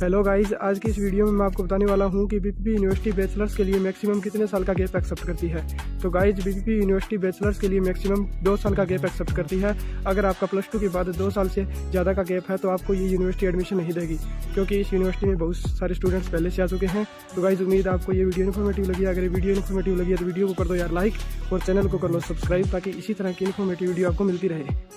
Hello guys आज की इस वीडियो में मैं आपको बताने वाला हूँ कि बीपीपी यूनिवर्सिटी बैचलर्स के लिए मैक्सिमम कितने साल का गैप एक्सेप्ट करती है। तो गाइस बीपीपी यूनिवर्सिटी बैचलर्स के लिए मैक्सिमम दो साल का गैप एक्सेप्ट करती है। अगर आपका प्लस टू के बाद दो साल से ज़्यादा का गैप है तो आपको ये यूनिवर्सिटी एडमिशन नहीं देगी, क्योंकि इस यूनिवर्सिटी में बहुत सारे स्टूडेंट्स पहले से आ चुके हैं। तो गाइज़ उम्मीद आपको ये वीडियो इन्फॉर्मेटिव लगी। अगर वीडियो इन्फॉर्मेटिव लगी है तो वीडियो को कर दो यार लाइक और चैनल को कर लो सब्सक्राइब ताकि इसी तरह की इन्फॉर्मेटिव वीडियो आपको मिलती रहे।